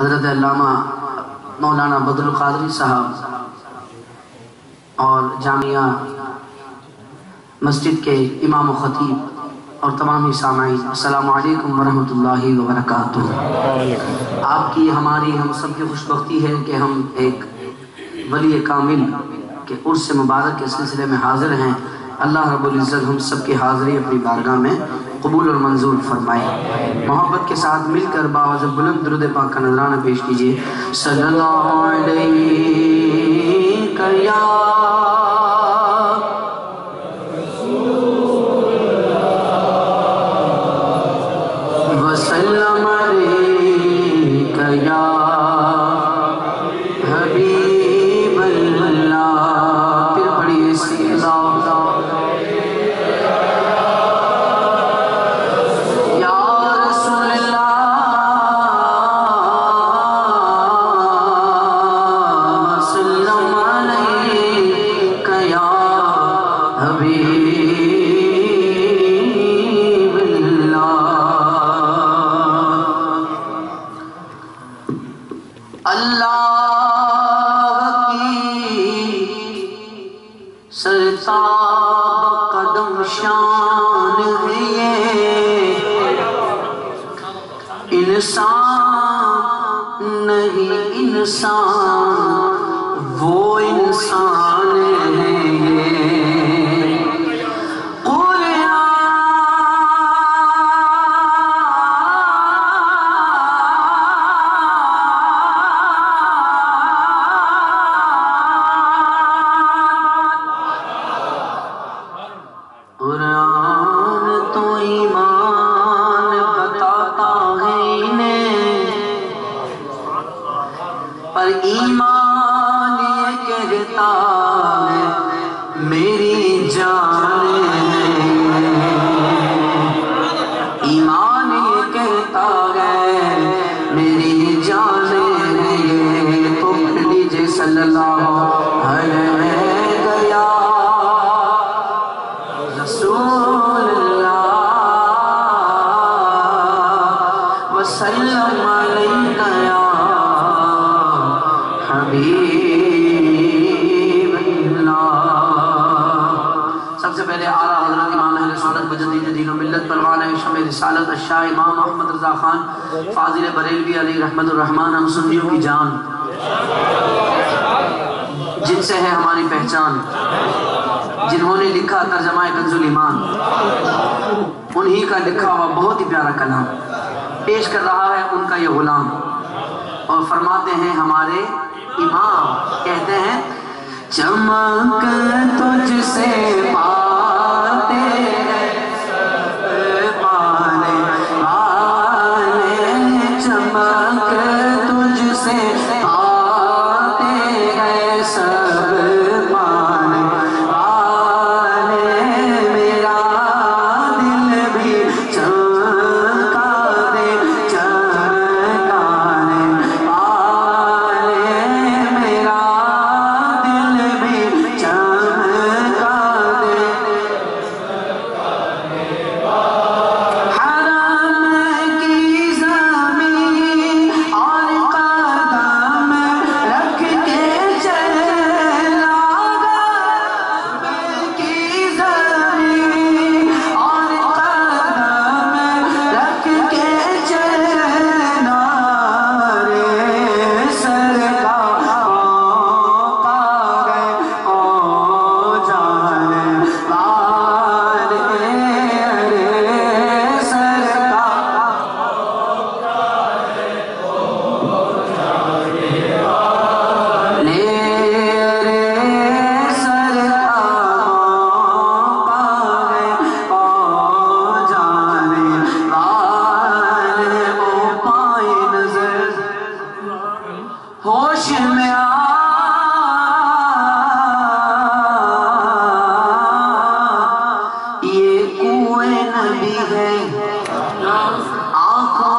حضرت علامہ مولانا بدر القادری صاحب اور جامعہ مسجد کے امام و خطیب اور تمامی سامعین، السلام علیکم ورحمۃ اللہ وبرکاتہ۔ آپ کی ہماری، ہم سب کی خوش بختی ہے کہ ہم ایک ولی کامل کے عرص مبارک کے سلسلے میں حاضر ہیں۔ اللہ رب العزت ہم سب کی حاضری اپنی بارگاہ میں قبول اور منظور فرمائے۔ محبت کے ساتھ مل کر باوز بلند درود پاک کا نظرانہ پیش کیجیے صلی اللہ علیہ سرتاب قدم شان ہے یہ انسان نہیں انسان وہ انسان پر ایمان یہ کہتا ہے، میری جان ہے ایمان یہ کہتا ہے، میری جان ہے تو پھر لیجیے صلی اللہ علیہ گیا رسول اللہ، وسلم علیک اہل دین و ملت پر پروانہ شمع رسالت الشاہ امام محمد رضا خان، فاضل بریلوی علی رحمت الرحمن، ہم سنیوں کی جان۔ جن سے ہے ہماری پہچان، جنہوں نے لکھا ترجمہ کنز الایمان، انہی کا لکھا ہوا بہت ہی پیارا کلام، پیش کر رہا ہے ان کا یہ غلام۔ اور فرماتے ہیں ہمارے امام، کہتے ہیں، چمک تجھ سے پاتے ہیں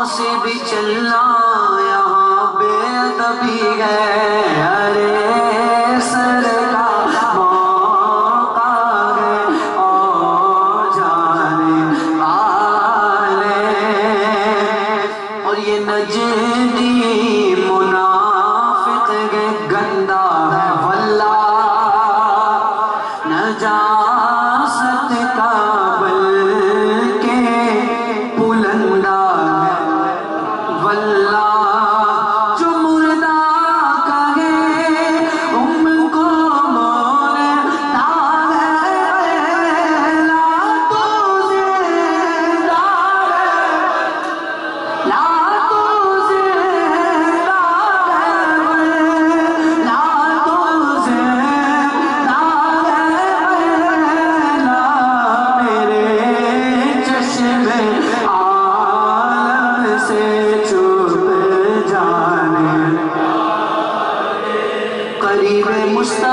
سے بھی چلنا یہاں بے ادبی ہے۔ ارے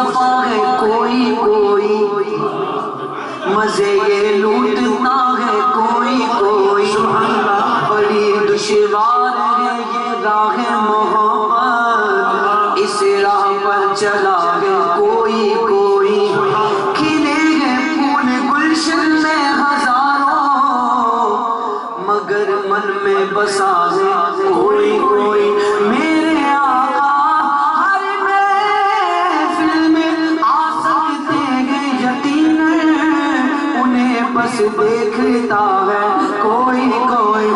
مصطفیٰ ہے کوئی کوئی۔ مزے یہ لوٹتا ہے کوئی کوئی۔ بڑی دشوار ہے یہ راہ محبت۔ اس راہ پر چلا ہے کوئی کوئی۔ کھلے ہیں پھول گلشن میں ہزاروں۔ مگر من میں بسا ہے کوئی کوئی۔ بس دیکھتا ہے کوئی کوئی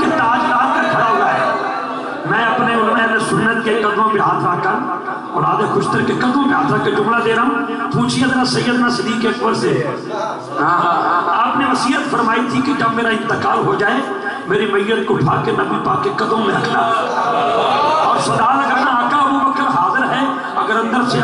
کہتے ہیں کھڑا ہوا ہے۔ میں اپنے علماء سنت کے قدموں پہ ہاتھ رکھ کر اور آدھے خوشتر کے قدموں میں ہاتھ رکھ کے جملہ دے رہا ہوں۔ پوچھئے ذرا سیدنا صدیق اکبر سے۔ آپ نے وسیعت فرمائی تھی کہ جب میرا انتقال ہو جائے، میری میت کو اٹھا کے نبی پاک کے قدموں میں رکھنا۔ اور صدا لگانا آقا ابو بکر حاضر ہے۔ اگر اندر سے